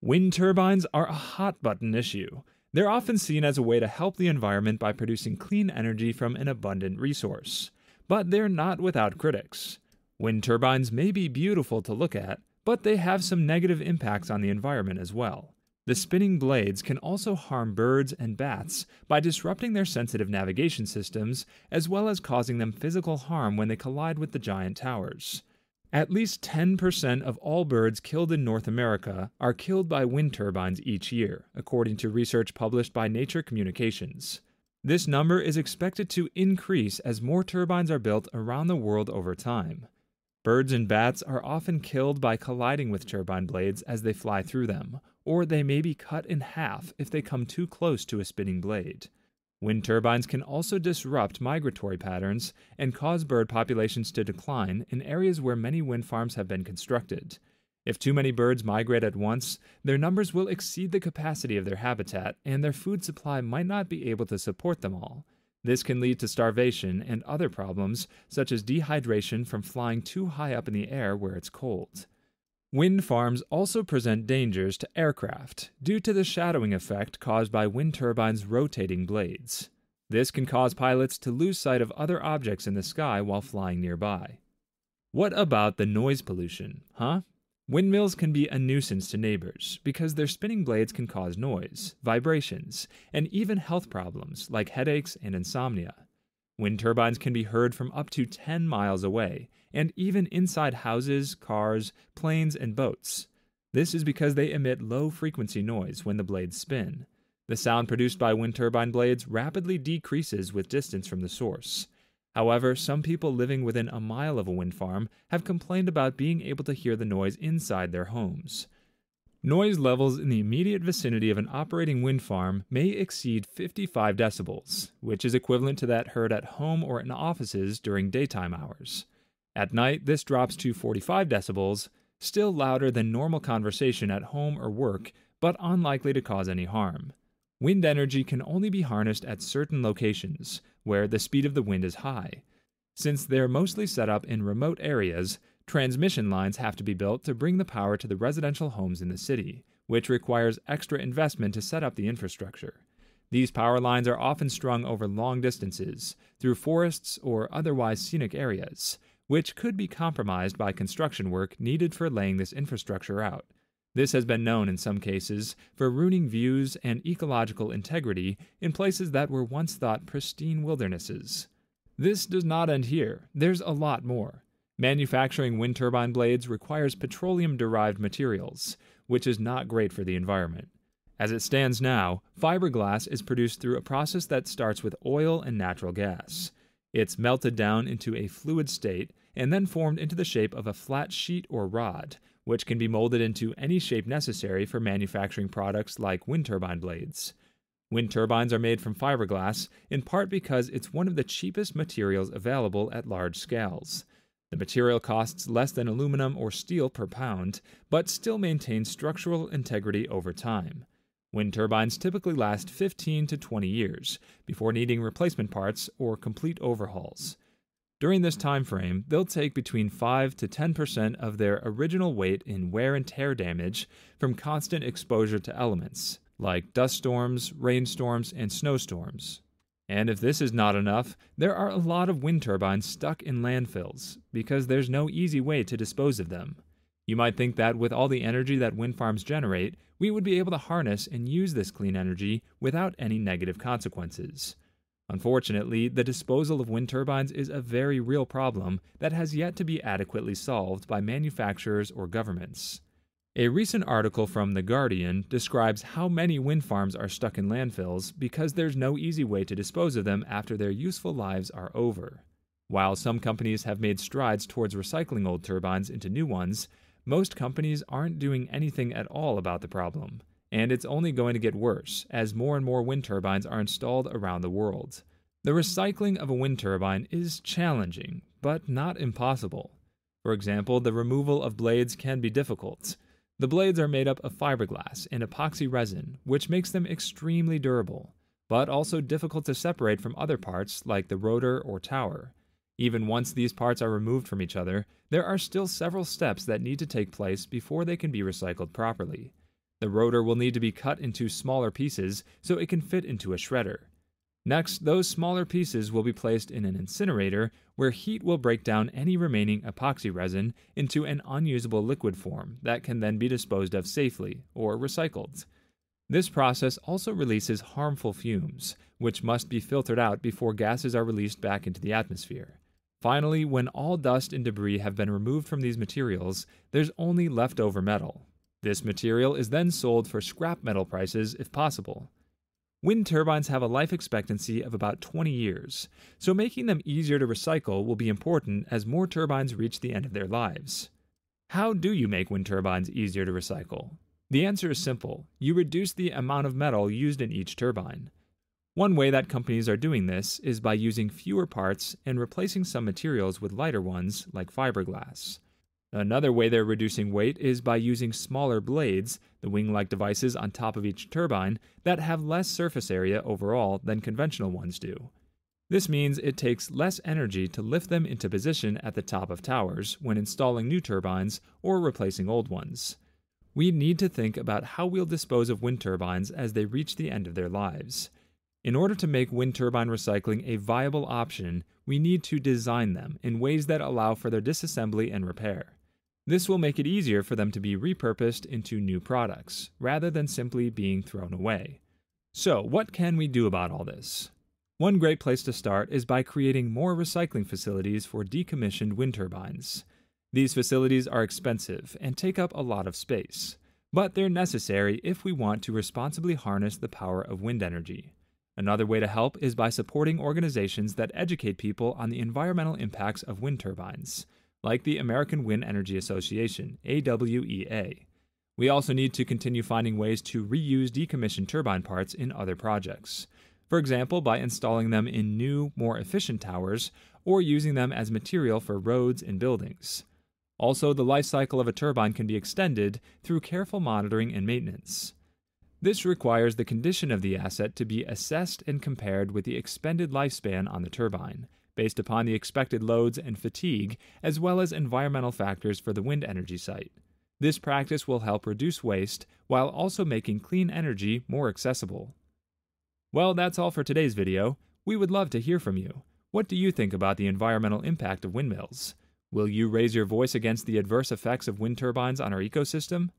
Wind turbines are a hot button issue. They're often seen as a way to help the environment by producing clean energy from an abundant resource. But they're not without critics. Wind turbines may be beautiful to look at, but they have some negative impacts on the environment as well. The spinning blades can also harm birds and bats by disrupting their sensitive navigation systems, as well as causing them physical harm when they collide with the giant towers. At least 10% of all birds killed in North America are killed by wind turbines each year, according to research published by Nature Communications. This number is expected to increase as more turbines are built around the world over time. Birds and bats are often killed by colliding with turbine blades as they fly through them, or they may be cut in half if they come too close to a spinning blade. Wind turbines can also disrupt migratory patterns and cause bird populations to decline in areas where many wind farms have been constructed. If too many birds migrate at once, their numbers will exceed the capacity of their habitat, and their food supply might not be able to support them all. This can lead to starvation and other problems, such as dehydration from flying too high up in the air where it's cold. Wind farms also present dangers to aircraft due to the shadowing effect caused by wind turbines' rotating blades. This can cause pilots to lose sight of other objects in the sky while flying nearby. What about the noise pollution, huh? Windmills can be a nuisance to neighbors because their spinning blades can cause noise, vibrations, and even health problems like headaches and insomnia. Wind turbines can be heard from up to 10 miles away, and even inside houses, cars, planes, and boats. This is because they emit low frequency noise when the blades spin. The sound produced by wind turbine blades rapidly decreases with distance from the source. However, some people living within a mile of a wind farm have complained about being able to hear the noise inside their homes. Noise levels in the immediate vicinity of an operating wind farm may exceed 55 decibels, which is equivalent to that heard at home or in offices during daytime hours. At night, this drops to 45 decibels, still louder than normal conversation at home or work, but unlikely to cause any harm. Wind energy can only be harnessed at certain locations, where the speed of the wind is high. Since they're mostly set up in remote areas, Transmission lines have to be built to bring the power to the residential homes in the city, which requires extra investment to set up the infrastructure. These power lines are often strung over long distances, through forests or otherwise scenic areas, which could be compromised by construction work needed for laying this infrastructure out. This has been known in some cases for ruining views and ecological integrity in places that were once thought pristine wildernesses. This does not end here, there's a lot more. Manufacturing wind turbine blades requires petroleum derived materials, which is not great for the environment. As it stands now, fiberglass is produced through a process that starts with oil and natural gas. It's melted down into a fluid state and then formed into the shape of a flat sheet or rod, which can be molded into any shape necessary for manufacturing products like wind turbine blades. Wind turbines are made from fiberglass in part because it's one of the cheapest materials available at large scales. The material costs less than aluminum or steel per pound, but still maintains structural integrity over time. Wind turbines typically last 15 to 20 years before needing replacement parts or complete overhauls. During this time frame, they'll take between 5 to 10% of their original weight in wear and tear damage from constant exposure to elements like dust storms, rainstorms, and snowstorms. And if this is not enough, there are a lot of wind turbines stuck in landfills because there's no easy way to dispose of them. You might think that with all the energy that wind farms generate, we would be able to harness and use this clean energy without any negative consequences. Unfortunately, the disposal of wind turbines is a very real problem that has yet to be adequately solved by manufacturers or governments. A recent article from The Guardian describes how many wind farms are stuck in landfills because there's no easy way to dispose of them after their useful lives are over. While some companies have made strides towards recycling old turbines into new ones, most companies aren't doing anything at all about the problem, and it's only going to get worse as more and more wind turbines are installed around the world. The recycling of a wind turbine is challenging, but not impossible. For example, the removal of blades can be difficult. The blades are made up of fiberglass and epoxy resin, which makes them extremely durable, but also difficult to separate from other parts like the rotor or tower. Even once these parts are removed from each other, there are still several steps that need to take place before they can be recycled properly. The rotor will need to be cut into smaller pieces so it can fit into a shredder. Next, those smaller pieces will be placed in an incinerator where heat will break down any remaining epoxy resin into an unusable liquid form that can then be disposed of safely or recycled. This process also releases harmful fumes, which must be filtered out before gases are released back into the atmosphere. Finally, when all dust and debris have been removed from these materials, there's only leftover metal. This material is then sold for scrap metal prices if possible. Wind turbines have a life expectancy of about 20 years, so making them easier to recycle will be important as more turbines reach the end of their lives. How do you make wind turbines easier to recycle? The answer is simple you reduce the amount of metal used in each turbine. One way that companies are doing this is by using fewer parts and replacing some materials with lighter ones, like fiberglass. Another way they're reducing weight is by using smaller blades, the wing like devices on top of each turbine, that have less surface area overall than conventional ones do. This means it takes less energy to lift them into position at the top of towers when installing new turbines or replacing old ones we need to think about how we'll dispose of wind turbines as they reach the end of their lives. In order to make wind turbine recycling a viable option, we need to design them in ways that allow for their disassembly and repair. This will make it easier for them to be repurposed into new products, rather than simply being thrown away. So, what can we do about all this? One great place to start is by creating more recycling facilities for decommissioned wind turbines. These facilities are expensive and take up a lot of space, but they're necessary if we want to responsibly harness the power of wind energy. Another way to help is by supporting organizations that educate people on the environmental impacts of wind turbines, like the American Wind Energy Association, AWEA. We also need to continue finding ways to reuse decommissioned turbine parts in other projects. For example, by installing them in new, more efficient towers or using them as material for roads and buildings. Also, the life cycle of a turbine can be extended through careful monitoring and maintenance. This requires the condition of the asset to be assessed and compared with the expended lifespan on the turbine, based upon the expected loads and fatigue, as well as environmental factors for the wind energy site. This practice will help reduce waste while also making clean energy more accessible. Well, that's all for today's video. We would love to hear from you. What do you think about the environmental impact of windmills? Will you raise your voice against the adverse effects of wind turbines on our ecosystem?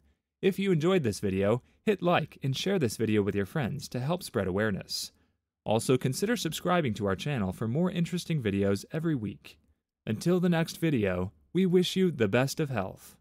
If you enjoyed this video, hit like and share this video with your friends to help spread awareness. Also, consider subscribing to our channel for more interesting videos every week. Until the next video, we wish you the best of health.